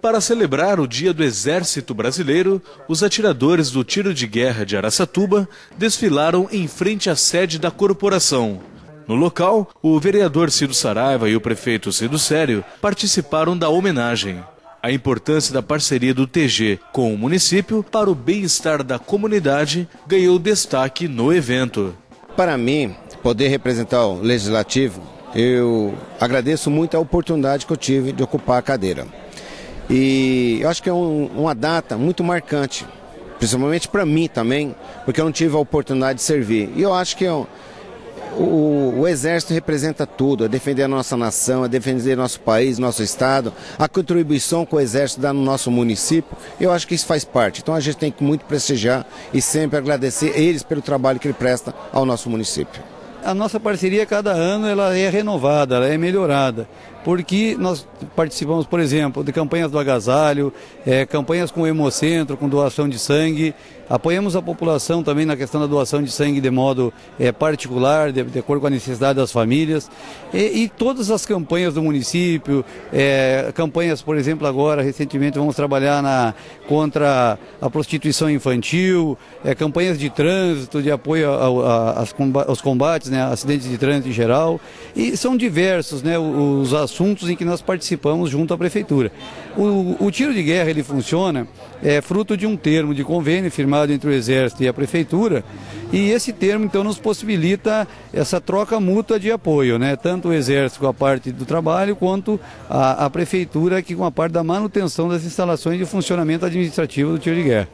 Para celebrar o Dia do Exército Brasileiro, os atiradores do tiro de guerra de Araçatuba desfilaram em frente à sede da corporação. No local, o vereador Cido Saraiva e o prefeito Cido Sério participaram da homenagem. A importância da parceria do TG com o município para o bem-estar da comunidade ganhou destaque no evento. Para mim, poder representar o legislativo, eu agradeço muito a oportunidade que eu tive de ocupar a cadeira. E eu acho que é um, uma data muito marcante, principalmente para mim também, porque eu não tive a oportunidade de servir. E eu acho que eu, o, o, Exército representa tudo, é defender a nossa nação, é defender nosso país, nosso Estado, a contribuição que o Exército dá no nosso município, eu acho que isso faz parte. Então a gente tem que muito prestigiar e sempre agradecer eles pelo trabalho que ele presta ao nosso município. A nossa parceria cada ano ela é renovada, ela é melhorada. Porque nós participamos, por exemplo, de campanhas do agasalho, é, campanhas com o Hemocentro, com doação de sangue, apoiamos a população também na questão da doação de sangue de modo é, particular, de, de, acordo com a necessidade das famílias, e, e todas as campanhas do município, é, campanhas, por exemplo, agora, recentemente, vamos trabalhar na, contra a prostituição infantil, é, campanhas de trânsito, de apoio aos combates, né, acidentes de trânsito em geral, e são diversos né, os assuntos em que nós participamos junto à prefeitura. O, o tiro de guerra ele funciona é fruto de um termo de convênio firmado entre o Exército e a prefeitura e esse termo então nos possibilita essa troca mútua de apoio, né? Tanto o Exército com a parte do trabalho quanto a, a prefeitura que com a parte da manutenção das instalações de funcionamento administrativo do tiro de guerra.